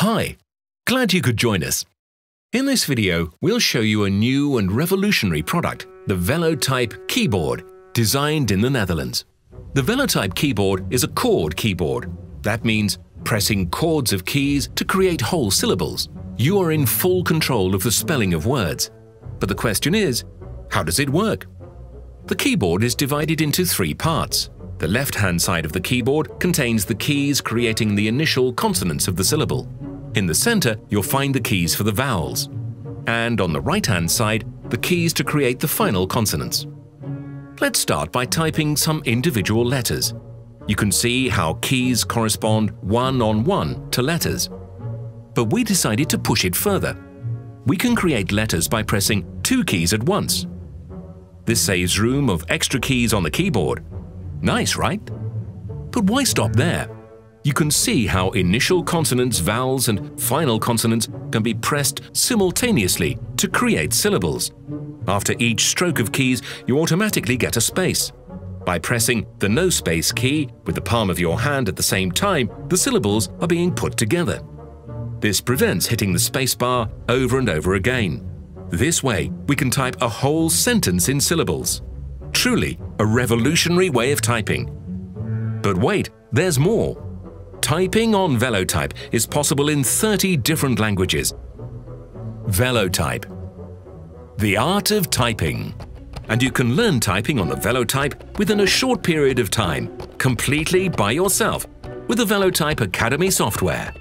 Hi, glad you could join us. In this video, we'll show you a new and revolutionary product, the Velotype keyboard, designed in the Netherlands. The Velotype keyboard is a chord keyboard. That means pressing chords of keys to create whole syllables. You are in full control of the spelling of words. But the question is, how does it work? The keyboard is divided into three parts. The left-hand side of the keyboard contains the keys creating the initial consonants of the syllable. In the center, you'll find the keys for the vowels. And on the right-hand side, the keys to create the final consonants. Let's start by typing some individual letters. You can see how keys correspond one-on-one -one to letters. But we decided to push it further. We can create letters by pressing two keys at once. This saves room of extra keys on the keyboard Nice, right? But why stop there? You can see how initial consonants, vowels, and final consonants can be pressed simultaneously to create syllables. After each stroke of keys, you automatically get a space. By pressing the no space key with the palm of your hand at the same time, the syllables are being put together. This prevents hitting the spacebar over and over again. This way, we can type a whole sentence in syllables. Truly a revolutionary way of typing. But wait, there's more. Typing on Velotype is possible in 30 different languages. Velotype. The art of typing. And you can learn typing on the Velotype within a short period of time, completely by yourself, with the Velotype Academy software.